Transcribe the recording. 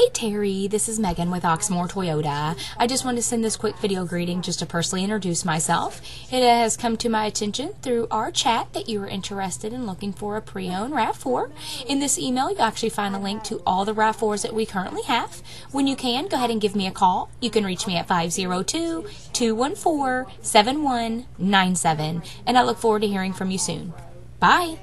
Hey Terri, this is Megan with Oxmoor Toyota. I just wanted to send this quick video greeting just to personally introduce myself. It has come to my attention through our chat that you are interested in looking for a pre-owned RAV4. In this email, you actually find a link to all the RAV4s that we currently have. When you can, go ahead and give me a call. You can reach me at 502-214-7197, and I look forward to hearing from you soon. Bye!